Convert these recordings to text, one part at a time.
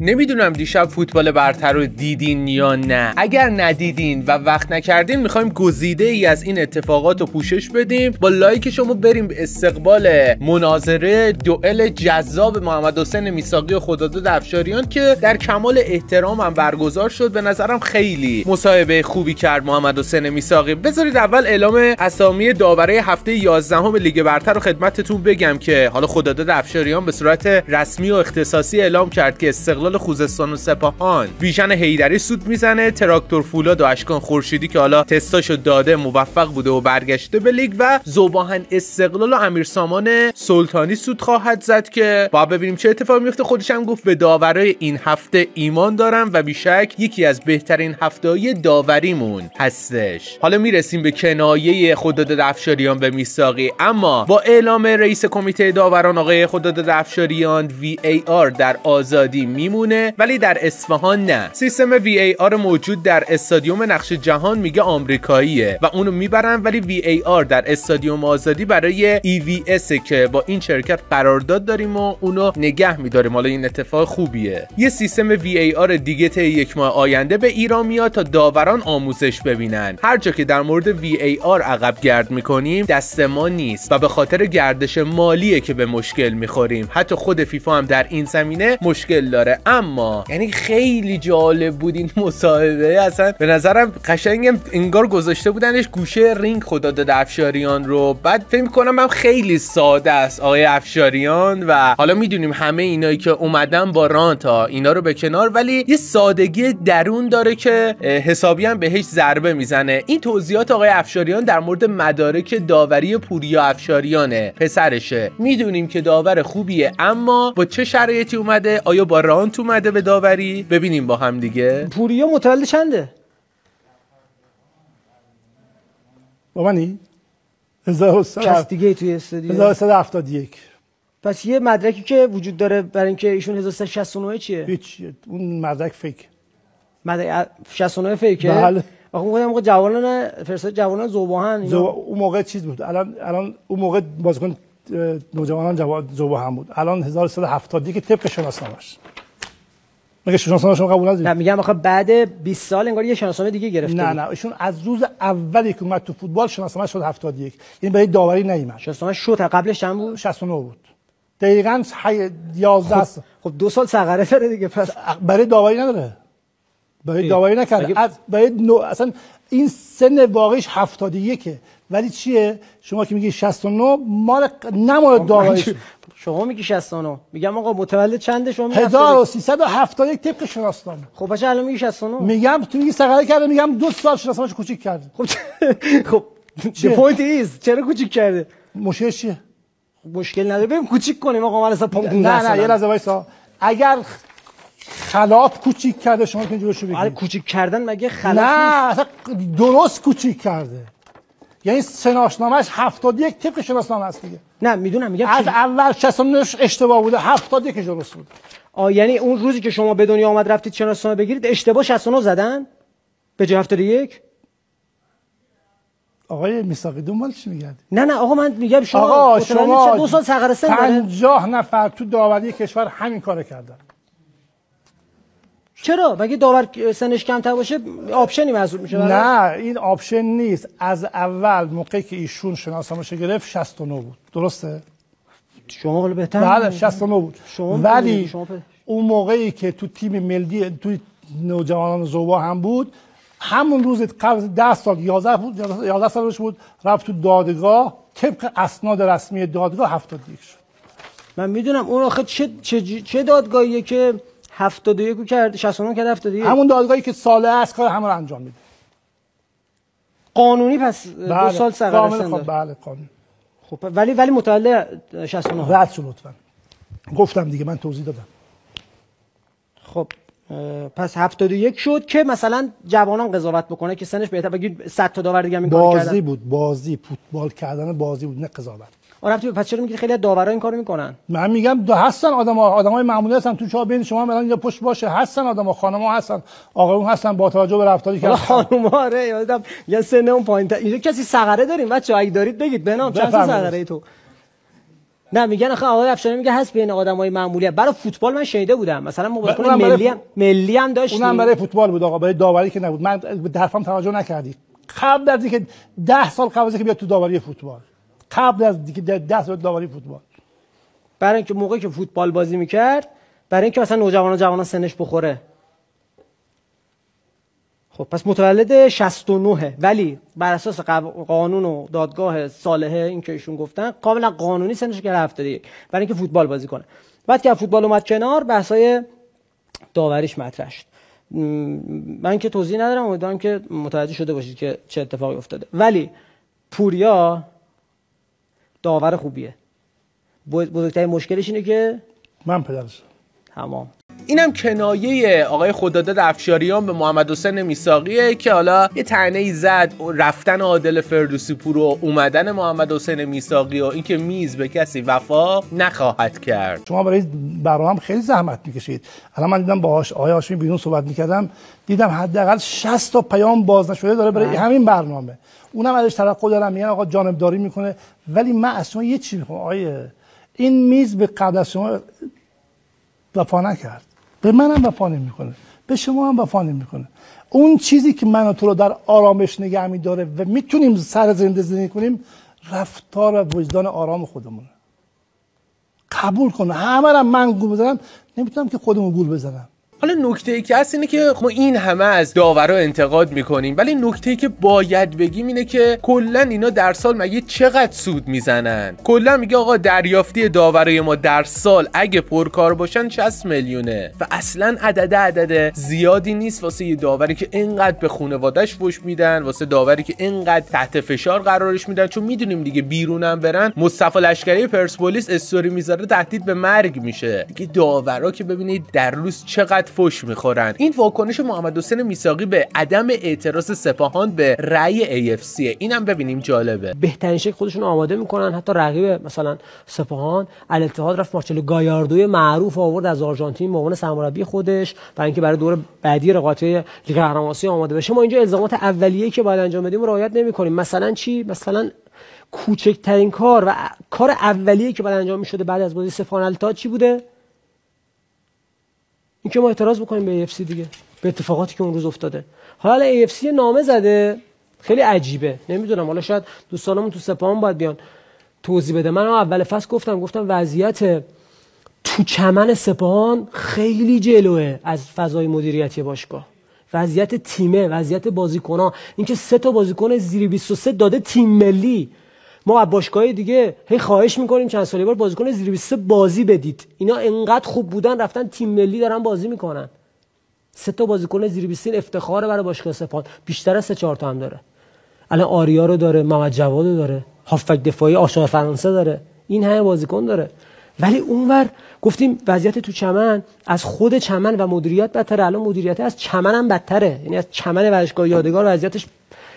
نمی‌دونم دیشب فوتبال برتر رو دیدین یا نه. اگر ندیدین و وقت نکردین می‌خوایم گزیده ای از این اتفاقات رو پوشش بدیم. با like شما بریم به استقبال مناظره دوئل جذاب محمد حسین میثاقی و خداداد افشاریان که در کمال احترام هم برگزار شد. به نظرم خیلی مصاحبه خوبی کرد محمد حسین میثاقی بذارید اول اعلام اسامی داوره هفته 11 لیگ برتر رو خدمتتون بگم که حالا خداداد افشاریان به صورت رسمی و اختصاصی اعلام کرد که استقلال خوزستان و سپاهان. بیژن حیدری سوت می‌زنه تراکتور فولاد و اشکان خورشیدی که حالا تستاشو داده موفق بوده و برگشته به لیگ و ذوب‌آهن استقلال و امیر سامان سلطانی سوت خواهد زد که با ببینیم چه اتفاقی میفته خودش هم گفت به داورای این هفته ایمان دارم و بیشک یکی از بهترین هفته های داوریمون هستش. حالا می‌رسیم به کنایه خداداد افشاریان به میثاقی اما با اعلام رئیس کمیته داوران آقای خداداد افشاریان VAR در آزادی میمونه ولی در اصفهان نه. سیستم VAR موجود در استادیوم نقش جهان میگه آمریکاییه و اونو می‌برن ولی VAR در استادیوم آزادی برای EVS که با این شرکت قرارداد داریم و اونو نگه میداریم. حالا این اتفاق خوبیه. یه سیستم VAR دیگه تا یک ماه آینده به ایران میاد تا داوران آموزش ببینن. هر جا که در مورد وی ای آر عقب گرد می‌کنیم دست ما نیست و به خاطر گردش مالیه که به مشکل می‌خوریم. حتی خود فیفا هم در این زمینه مشکل داره. اما یعنی خیلی جالب بود این مصاحبه. اصلا به نظرم قشنگم انگار گذاشته بودنش گوشه رینگ خدا داد افشاریان رو. بعد فکر کنم هم خیلی ساده است آقای افشاریان و حالا می‌دونیم همه اینایی که اومدن با رانتا اینا رو به کنار ولی یه سادگی درون داره که حسابی هم بهش ضربه می‌زنه. این توضیحات آقای افشاریان در مورد مدارک داوری پوریا افشاریانه پسرشه. می‌دونیم که داور خوبیه اما با چه شرایطی اومده؟ آیا با رانت اومده به داوری؟ ببینیم با هم دیگه. پوریا متولد چنده؟ با منی؟ کس دیگه توی استودیو. 1371 پس یه مدرکی که وجود داره برای اینکه ایشون 1369 چیه؟ هیچ اون مدرک فیک. مدرک 69 فیکه؟ بله. آخه موقع موقع جوانان فرستاد جوانان زوباهن زو... اون موقع چیز بود؟ الان الان اون موقع بازیکن نوجوانان جوان زوباهن بود. الان 1370 که طبق شناسنامه‌اش. مگه شناسنامه شما قبول ندارید؟ نه میگم آخه بعد 20 سال انگار یه شناسنامه دیگه گرفته نه نه ایشون از روز اولی که اومد تو فوتبال شناسنامه شد 71 یعنی برای داوری نیومد. شناسنامه شد قبلش چند بود؟ 69 بود. دقیقاً 11 خب, خب دو سال ثغره داره دیگه پس برای داوری نداره. برای داوری نکرده. از برای نو... اصلا این سن واقعیش 71 ولی چیه؟ شما که میگی 69 مال نمال داوری شما میگی 69 میگم آقا متولد چنده؟ شما میگی 1371 طبق شناسنامه. خب بچه الان میگی 69 میگم تو میگی صغر کرده میگم دو سال شناسنامه‌اش کوچیک کرده. خب خب the point is چرا کوچیک کرده؟ مشکل چیه؟ مشکل نداره بریم کوچیک کنیم آقا من اصلا نه نه یه لحظه وایسا. اگر خلاف کوچیک کرده شما که جلوشو بگیرید آره کوچیک کردن مگه خلاف نه اصلا درست کوچیک کرده. یعنی شناسنامه‌اش 71 طبق شناسنامه است دیگه. نه می‌دونم میگم از اول 69 اشتباه بوده 71 درست بود. آ یعنی اون روزی که شما به دنیا آمد رفتید شناسنامه بگیرید اشتباه 69 زدن؟ به جای 71 آقای میساقی دنبال چی میگردی؟ نه نه آقا من میگم شما آقا شما دو سال سقر سن 50 نفر تو داوری کشور همین کارو کردن. چرا؟ مگه داور سنش کمتر باشه option ی محسوب میشه نه این option نیست. از اول موقعی که ایشون شناسنامه‌شو گرفت 69 بود. درسته؟ شما حالا بهتر بله 69 بود. شما ولی شما اون موقعی که تو تیم ملی تو نوجوانان ذوب‌آهن بود همون روز قبل 10 سال 11 بود 11 سالش بود رفت تو دادگاه. طبق اسناد رسمی دادگاه 71 شد. من می‌دونم اون آخه چه چه, چه دادگاهیه که 71 کرد 69 کرد 71 همون دادگاهی که ساله است کار همه رو انجام میده. قانونی پس بله. دو سال سقر خب بله قانون. خب ولی ولی متولد 69 رد شد لطفا. گفتم دیگه من توضیح دادم. خب پس 71 شد که مثلا جوانان قضاوت بکنه که سنش بهتر. بگید 100 تا داور دیگه کردن بازی بود بازی فوتبال کردن بازی بود نه قضاوت. آره پس چرا میگی خیلی داورا این کارو می‌کنن؟ من میگم دو هستن آدم آدمای معمولی هستن. تو چا بین شما الان اینجا پشت باشه. هستن آدم خانم‌ها هستن آقایون هستن با توجه به رفتاری که خانم‌ها آره یادم یه سن اون پایین اینجا کسی سقره داریم بچا اگه دارید بگید. بنام چند سقره ای تو؟ نه میگن آخه آقای افشاری میگه هست بین آدمای معمولی. برای فوتبال من شنیده بودم. مثلا ما بازیکن ملی هم ملی هم داشتیم اونم برای فوتبال بود آقا برای داوری که نبود. من به حرفم توجه نکردی. قبل از اینکه 10 سال قبل از اینکه بیاد تو داوری فوتبال. قبل از اینکه 10 سال داوری فوتبال. برای اینکه موقعی که فوتبال بازی می‌کرد برای اینکه مثلا نوجوانان جوانان سنش بخوره. خب پس متولد 69 ولی بر اساس قانون و دادگاه صالحه این که ایشون گفتن کاملا قانونی سنش که 71 برای اینکه فوتبال بازی کنه. بعد که فوتبال اومد کنار بحثای داوریش مطرح شد. من که توضیح ندارم امیدوارم که متوجه شده باشید که چه اتفاقی افتاده. ولی پوریا داور خوبیه. بزرگترین مشکلش اینه که من پدرش. تمام. اینم کنایه آقای خداداد افشاریان به محمد حسین میساقیه که حالا یه تنه زد رفتن عادل فردوسی پور و اومدن محمد حسین میساقی و اینکه میز به کسی وفا نخواهد کرد. شما برای برنامه خیلی زحمت می‌کشید. الان من دیدم باهاش آقای هاشمی بیرون صحبت می‌کردم. دیدم حداقل 60 تا پیام باز نشده داره برای. همین برنامه. اونم ازش توقع دارم. میگن آقا جانبداری می‌کنه. ولی من اصلا یه چیزی می‌خوام. آیه این میز به قبل از شما وفا نکرد. به منم وفا نمی‌کنه به شما هم وفا نمی‌کنه اون چیزی که من تو رو در آرامش نگه میداره و می‌تونیم سر زنده زندگی کنیم رفتار و وجدان آرام خودمونه. قبول کنه همه من گول بزنم. نمی‌تونم که خودمو گول بزنم. حالا نکته ای که هست اینه که ما این همه از داورا انتقاد می‌کنیم ولی نکته ای که باید بگیم اینه که کلا اینا در سال مگه چقدر سود می‌زنن؟ کلا میگه آقا دریافتی داورای ما در سال اگه پرکار باشن 60 میلیونه. و اصلا عدد عدد زیادی نیست واسه یه داوری که اینقدر به خانواده‌اش فوش میدن واسه داوری که اینقدر تحت فشار قرارش میدن. چون می‌دونیم دیگه بیرونم برن مصطفی لشکری پرسپولیس استوری می‌ذاره تهدید به مرگ میشه. دیگه داورا که ببینید در روز چقدر فوش می‌خورن. این واکنش محمد حسین میساقی به عدم اعتراض سپاهان به رأی AFC اینم ببینیم جالبه. بهترین شکل خودشون آماده می‌کنن. حتی رقیب مثلا سپاهان الاتحاد رفت مارچلو گایاردوی معروف آورد از آرژانتین به عنوان سرمربی خودش برای اینکه برای دور بعدی رقابت لیگ قهرمانی آماده بشه. ما اینجا الزامات اولیه‌ای که باید انجام بدیم رعایت نمی‌کنیم. مثلا چی؟ مثلا کوچکترین کار و کار اولیه که باید انجام می‌شده بعد از بازی سپاهان چی بوده؟ اینکه ما اعتراض بکنیم به AFC دیگه به اتفاقاتی که اون روز افتاده. حالا AFC نامه زده خیلی عجیبه. نمی‌دونم حالا شاید دوستانمون تو سپاهان باید بیان توضیح بده. من اول فصل گفتم گفتم وضعیت تو چمن سپاهان خیلی جلوه از فضای مدیریتی باشگاه. وضعیت تیمه وضعیت بازیکن‌ها. اینکه سه تا بازیکن زیر 23 داده تیم ملی. ما از باشگاه دیگه هی خواهش می‌کنیم چند سالی بار بازیکن زیر 23 بازی بدید. اینا انقدر خوب بودن رفتن تیم ملی دارن بازی می‌کنن. سه تا بازیکن زیر 23 افتخاره برای باشگاه سپاهان بیشتر از سه چهار تا هم داره. الان آریا رو داره محمد جواد رو داره هافک دفاعی آشنا فرانسه داره. این همه بازیکن داره. ولی اونور گفتیم وضعیت تو چمن از خود چمن و مدیریت بدتره. الان مدیریت از چمن هم بدتره. یعنی از چمن ورزشگاه یادگار وضعیتش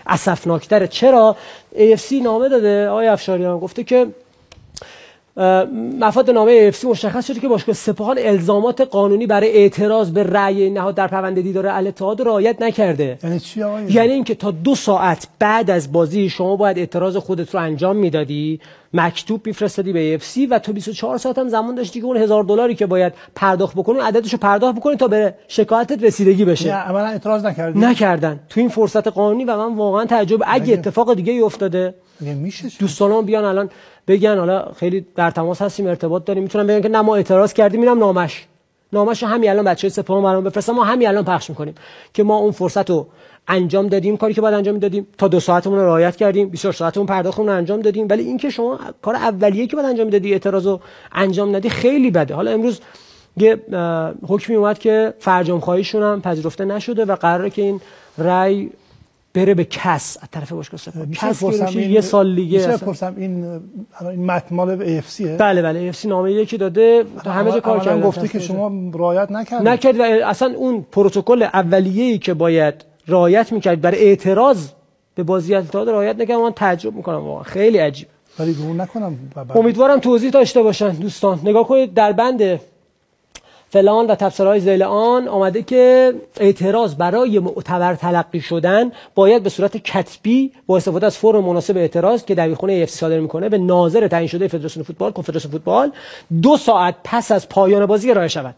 اسفناکتره. چرا؟ AFC نامه داده آقای افشاریان گفته که مفاد نامه AFC مشخص شده که باشگاه سپاهان الزامات قانونی برای اعتراض به رأی نهاد در پرونده دیدار الاتحاد رعایت نکرده. یعنی چی یعنی اینکه تا دو ساعت بعد از بازی شما باید اعتراض خودت رو انجام می‌دادی مکتوب میفرستادی به AFC و تا 24 ساعت هم زمان داشتی که اون هزار دلاری که باید پرداخت بکنی عددش رو پرداخت بکنی تا به شکایتت رسیدگی بشه. نه اولا اعتراض نکردی. نکردن. تو این فرصت قانونی و من واقعا تعجب اگه اتفاق دیگه ای افتاده میشه دوستانم بیان الان بگن حالا خیلی در تماس هستیم ارتباط داریم. می‌تونن بگن که نه ما اعتراض کردیم اینم نامش. نامش همین الان بچه سپاه برام بفرستم ما همین الان پخش می‌کنیم که ما اون فرصت رو انجام دادیم کاری که باید انجام دادیم. تا دو ساعتمون رو رعایت کردیم 24 ساعتمون پرداختمون رو انجام دادیم. ولی اینکه شما کار اولیه که باید انجام دادی اعتراض رو انجام ندی خیلی بده. حالا امروز یه حکمی اومد که فرجام خواهیشون هم پذیرفته نشده و قراره که این رأی بره به کس از طرف باشگاه سپاه. کس این یه سال دیگه میشه پرسم این این متن مال AFC بله بله AFC نامه یکی داده تا همه جا کار کردن گفته که شما رعایت نکردید. نکرد و اصلا اون پروتکل اولیه‌ای که باید رعایت می‌کرد برای اعتراض به بازی الاتحاد رعایت نکرد من تعجب می‌کنم واقعا. خیلی عجیب. ولی نکنم. امیدوارم توضیح داشته باشن دوستان. نگاه کنید در بند فلان و تفسیرهای ذیل آن آمده که اعتراض برای معتبر تلقی شدن باید به صورت کتبی با استفاده از فرم مناسب اعتراض که دبیرخونه AFC صادر می‌کنه به ناظر تعیین شده فدراسیون فوتبال کنفدراسیون فوتبال دو ساعت پس از پایان بازی ارائه شود.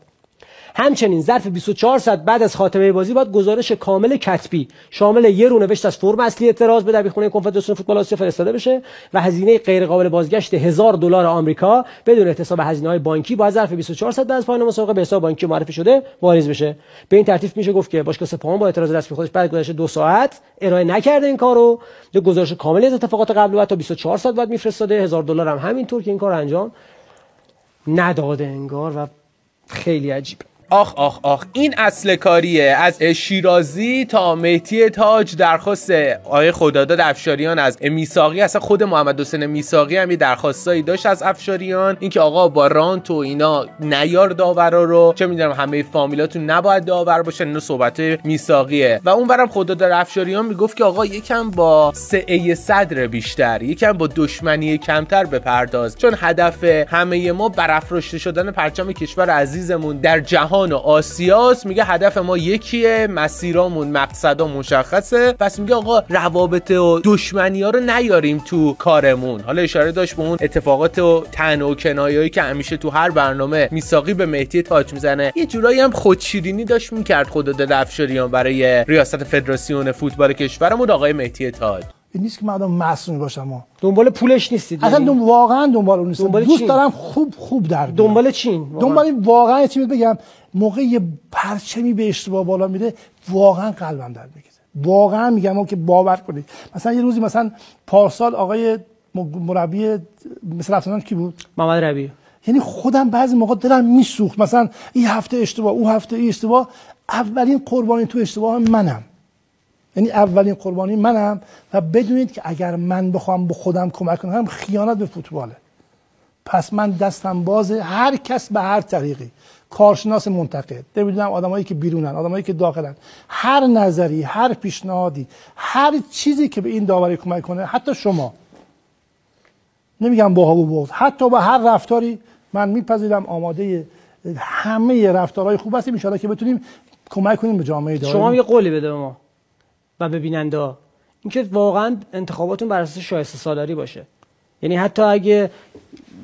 همچنین ظرف 24 ساعت بعد از خاتمه بازی باید گزارش کامل کتبی شامل یه رونوشت از فرم اصلی اعتراض به دبیرخونه کنفدراسیون فوتبال آسیا فرستاده بشه و هزینه غیر قابل بازگشت هزار دلار آمریکا بدون احتساب هزینه های بانکی با ظرف 24 ساعت بعد از پایان مسابقه به حساب بانکی معرفی شده واریز بشه. به این ترتیب میشه گفت که باشگاه سپاهان با اعتراض رسمی خودش بعد گذشته دو ساعت ارائه نکرده این کارو. دو گزارش کاملی از اتفاقات قبل و تا 24 ساعت بعد میفرستاده. هزار دلار هم همینطور که این کار انجام نداده انگار و خیلی عجیبه. آخ آخ آخ این اصل کاریه. از شیرازی تا مهدی تاج درخواست آقای خداداد افشاریان از میساقی اصلا خود محمد حسین میساقی هم یه درخواستایی داشت از افشاریان. اینکه آقا با رانت و اینا نیار داورا رو چه می‌دونم همه فامیلاتون نباید داور باشن اینو صحبت میساقیه و اون برم خداداد افشاریان می‌گفت که آقا یکم با سعه صدر بیشتر یکم با دشمنی کمتر بپرداز. چون هدف همه ما برافراشته شدن پرچم کشور عزیزمون در جهان جهان و آسیاس میگه هدف ما یکیه مسیرامون مقصدا مشخصه. پس میگه آقا روابط و دشمنی ها رو نیاریم تو کارمون. حالا اشاره داشت به اون اتفاقات و تن و کنایه‌ای که همیشه تو هر برنامه میساقی به مهدی تاج می‌زنه. یه جورایی هم خودشیرینی داشت می‌کرد خدا دل افشاریان برای ریاست فدراسیون فوتبال کشورمون آقای مهدی تاج. این نیست که مردم معصومی باشم ما دنبال پولش نیستید اصلا دنبال واقعا دنبال اون نیستم. دوست چین؟ دارم خوب خوب در دنبال چین؟ دنبال واقعا چی بگم. موقع یه پرچمی به اشتباه بالا میره واقعا قلبم در می‌گیره. واقعا میگم که باور کنید. مثلا یه روزی مثلا پارسال آقای مربی مثل افسانان کی بود؟ محمد ربی یعنی خودم بعضی موقع دلم میسوخت. مثلا این هفته اشتباه او هفته این اشتباه. اولین قربانی تو اشتباه منم. یعنی اولین قربانی منم و بدونید که اگر من بخوام به خودم کمک کنم خیانت به فوتباله. پس من دستم بازه هر کس به هر طریقی. کارشناس منتقد. نمی‌دونم آدمایی که بیرونن آدمایی که داخلن. هر نظری هر پیشنهادی هر چیزی که به این داوری کمک کنه حتی شما. نمیگم با و بود حتی با هر رفتاری من میپذیرم آماده همه رفتارهای خوب هستیم. ان که بتونیم کمک کنیم به جامعه داوری. شما یه قولی بده به ما. و به بیننده اینکه واقعا انتخاباتون بر اساس شایسته سالاری باشه. یعنی حتی اگه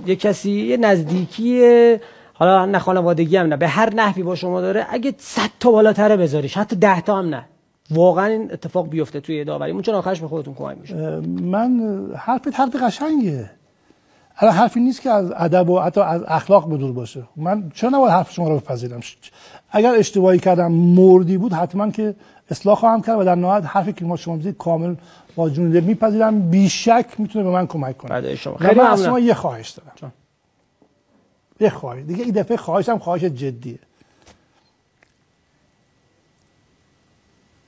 یه کسی یه نزدیکی حالا نه خانوادگی هم نه به هر نحوی با شما داره اگه 100 تا بالاتره بذاریش حتی 10 تا هم نه. واقعا این اتفاق بیفته توی داوری چون آخرش به خودتون کمک میشه. من حرفت حرف قشنگه. الان حرفی نیست که از ادب و حتی از اخلاق بدور باشه. من چرا نباید حرف شما رو بپذیرم؟ اگر اشتباهی کردم مردی بود حتما که اصلاح خواهم کرد و در نهایت حرفی که ما شما میزید کامل با جون دل میپذیرم. بیشک می‌تونه به من کمک کنه. شما خیلی از شما یه خواهش دارم. یه خواهش. دیگه این دفعه خواهشم خواهش جدیه.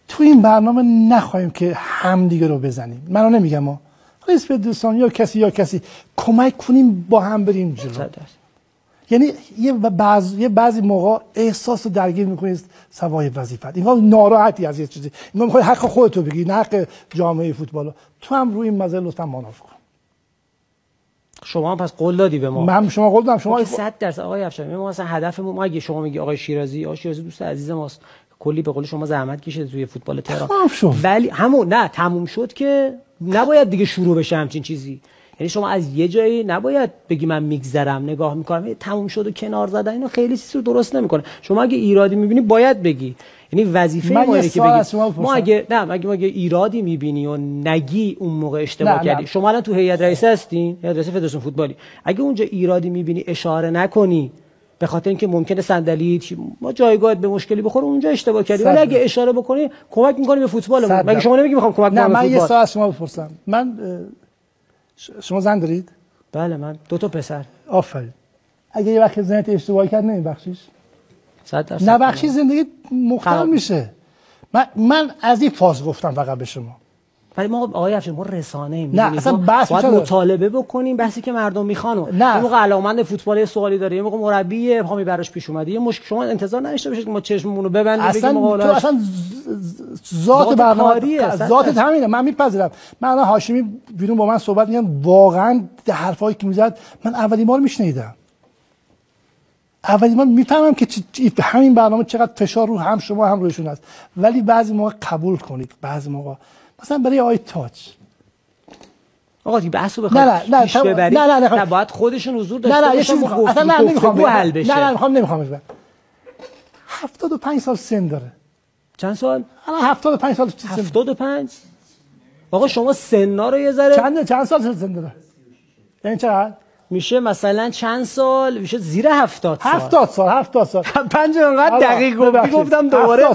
تو این برنامه نخواهیم که همدیگه رو بزنیم. منو نمیگم ما رئیس فدراسیون یا کسی یا کسی کمک کنیم با هم بریم جلو. یعنی یه بعض یه بعضی موقع احساس درگیر می‌کنید سوای وظیفت. اینگاه ناراحتی از یه چیزی. اینگاه می‌خوای حق خودتو بگی نه حق جامعه فوتبال. تو هم روی این مزه لطفا ماناف کن. شما هم پس قول دادی به ما. من شما قول دادم. شما 100 درصد آقای افشاری ما مثلا هدف ما اگه شما میگی آقای شیرازی آقای شیرازی دوست عزیز ماست. کلی به قول شما زحمت کشید توی فوتبال تهران. ولی همون نه تموم شد که نباید دیگه شروع بشه همچین چیزی. یعنی شما از یه جایی نباید بگی من میگذرم نگاه می‌کنم. تموم شد و کنار زدن اینو خیلی چیزی رو درست نمی‌کنه. شما اگه ایرادی می‌بینی باید بگی. یعنی وظیفه ما که بگی ما اگه نه اگه ما اگه ایرادی می‌بینی و نگی اون موقع اشتباه کردی. شما الان تو هیئت رئیس هستین هیئت رئیس فدراسیون فوتبالی. اگه اونجا ایرادی می‌بینی اشاره نکنی به خاطر اینکه ممکنه صندلی ما جایگاه به مشکلی بخوره اونجا اشتباه کردی. ولی اگه اشاره بکنی کمک می‌کنی به فوتبال مگه شما نمیگی می‌خوام کمک کنم نه من یه سوال شما بپرسم. من شما زن دارید؟ بله من دو تا پسر. آفرین. اگه یه وقت زنت اشتباه کرد نمیبخشیش صد درصد. نبخشی زندگی مختل میشه. من, من از این فاز گفتم فقط به شما. ولی ما آقای افشین ما رسانه ایم نه اصلا بحث باید مطالبه بکنیم بحثی که مردم می‌خوان. نه. موقع علاقمند فوتبال سوالی داره یه موقع مربی پامی براش پیش اومده. یه شما انتظار نداشته باشید که ما چشممون رو ببندیم اصلا بگیم تو اصلا ذات برنامه ذات همینه. من میپذیرم. من الان هاشمی بیرون با من صحبت میگم واقعا حرفایی که می‌زد من اولین بار میشنیدم. اولی من می‌فهمم که همین برنامه چقدر فشار رو هم شما هم رویشون است ولی بعضی موقع قبول کنید. بعضی موقع مثلا برای آی تاچ آقا دیگه بحثو بخواد نه نه پیش نه نه نه, نه, نه باید خودشون حضور داشته نه نه یه چیز اصلا نه نمی‌خوام نه نه نمی‌خوام نمی‌خوام 75 سال سن داره. چند سال؟ الان 75 سال سن؟ 75 آقا شما سنا رو یه ذره چند چند سال سن داره؟ این چقدر؟ میشه مثلا چند سال؟ میشه زیر هفتاد سال. هفتاد سال هفتاد سال. پنج انقدر دقیق گفتم دوباره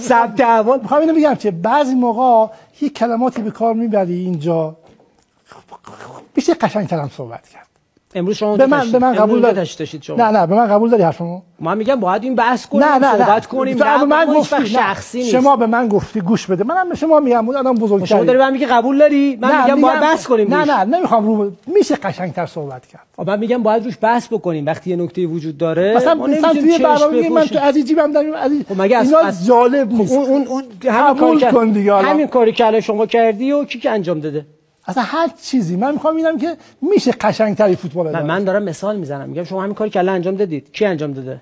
ثبت احوال. می‌خوام اینو بگم که بعضی موقع یه کلماتی به کار می‌بری اینجا. میشه قشنگترم صحبت کرد. امروز شما به من به من قبول داری. شما. نه نه به من قبول داری حرفمو. من میگم باید این بحث کنیم نه نه صحبت کنیم. نه به من گفتی شخصی نیست. شما به من گفتی گوش بده. منم به شما میگم آدم بزرگتری. شما داری من میگی قبول داری؟ من میگم باید بحث کنیم نه نه نمی‌خوام رو میشه قشنگتر صحبت کرد. من میگم باید روش بحث بکنیم. وقتی یه نکته وجود داره مثلا مثلا توی برنامه من تو از جیبم داریم از اینا جالب نیست. اون اون همین کاری همین کاری که شما کردی و کی که انجام داده؟ اصلا هر چیزی. من می‌خوام ببینم که میشه قشنگتری فوتبال اداره من دارم مثال می‌زنم. میگم شما همین کاری که الان انجام دادید. کی انجام داده؟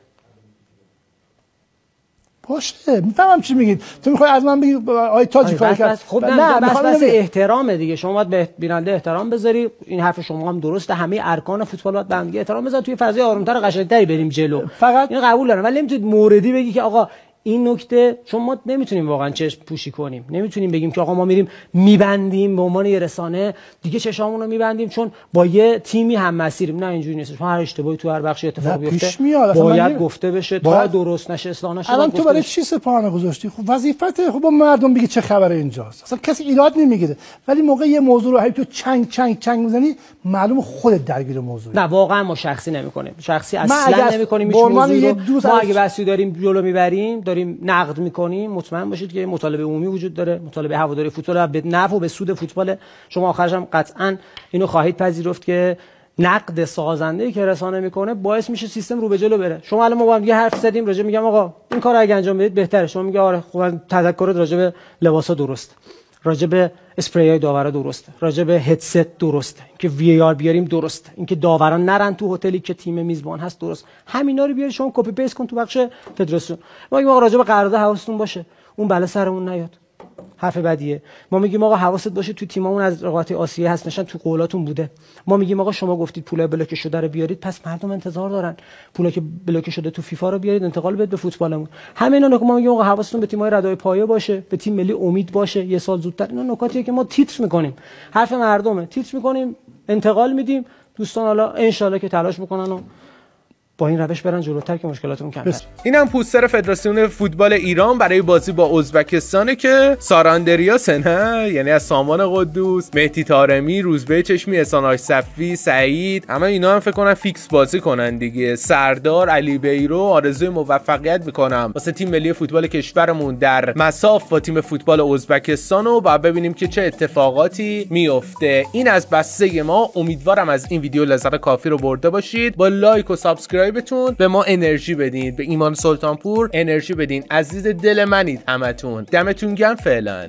باشه. می‌فهمم چی میگید. تو می‌خوای از من بگی آی تاجی کار کرد؟ خب نه بس بس احترامه دیگه. شما باید به بیننده احترام بذاری. این حرف شما هم درسته. همه ارکان فوتبال باید به هم احترام بذار. توی فضای آرومتر و قشنگتری بریم جلو. فقط این قبول دارم. ولی نمی‌تونید موردی بگی که آقا این نکته چون ما نمی‌تونیم واقعا چشم پوشی کنیم. نمی‌تونیم بگیم که آقا ما میریم میبندیم به عنوان یه رسانه. دیگه چشامون رو میبندیم چون با یه تیمی هم مسیریم. نه اینجوری نیست. چون هر اشتباهی تو هر بخشی اتفاق بیفته باید گفته بشه. تا درست نشه اصلاح نشه الان تو برای چی سپاهانه گذاشتی؟ خب وظیفت خب با مردم بگی چه خبره اینجاست. اصلا کسی ایراد نمی‌گیره. ولی موقع یه موضوع رو تو چنگ چنگ چنگ می‌زنی معلوم خودت درگیر موضوع نه واقعا ما شخصی نمی‌کنیم. شخصی اصلا نمی‌کنیم هیچ موضوعی ما اگه بحثی داریم جلو می‌بریم داریم نقد می‌کنیم مطمئن باشید که مطالبه عمومی وجود داره مطالبه هواداری فوتبال به نفع و به سود فوتبال. شما آخرش هم قطعا اینو خواهید پذیرفت که نقد سازنده که رسانه می‌کنه باعث میشه سیستم رو به جلو بره. شما الان ما با هم یه حرف زدیم راجع میگم آقا این کار اگه انجام بدید بهتره. شما میگه آره خب تذکرات راجع به لباسا درست. راجع به اسپری های داورا درسته. راجع به هدست درسته. که VAR بیاریم درسته. اینکه داوران نرن تو هتلی که تیم میزبان هست درست. همینا رو بیاری شما copy paste کن تو بخش فدراسیون. ما راجع به قرارداد حواستون باشه اون بله سرمون نیاد. حرف بدیه. ما میگیم آقا حواست باشه تو تیممون از رقابت آسیا هست نشان تو قولاتون بوده. ما میگیم آقا شما گفتید پول بلوکه شده رو بیارید پس مردم انتظار دارن. پولی که بلوکه شده تو فیفا رو بیارید انتقال بده به فوتبالمون. همینا نکات. ما میگیم آقا حواستون به تیم‌های رده‌های پایه باشه به تیم ملی امید باشه یه سال زودتر. اینا نکاتیه که ما تیتر می‌کنیم. حرف مردمه. تیتر می‌کنیم انتقال میدیم. دوستان حالا ان که تلاش می‌کنن و با این روش برن جلوتر که مشکلاتمون کم بشه اینم پوستر فدراسیون فوتبال ایران برای بازی با ازبکستانه که ساراندریا سنه یعنی از سامان قدوس مهدی تارمی روزبه چشمی احسان صفی سعید همه اینا هم فکر کنم فیکس بازی کنن دیگه. سردار علی بیرو آرزوی موفقیت می‌کنم. واسه تیم ملی فوتبال کشورمون در مصاف با تیم فوتبال ازبکستان و بعد ببینیم که چه اتفاقاتی میفته این از بسته ما. امیدوارم از این ویدیو لذت کافی رو برده باشید. با like و subscribe subscribe تون. به ما انرژی بدین. به ایمان سلطانپور انرژی بدین. عزیز دل منید همتون. دمتون گرم فعلا.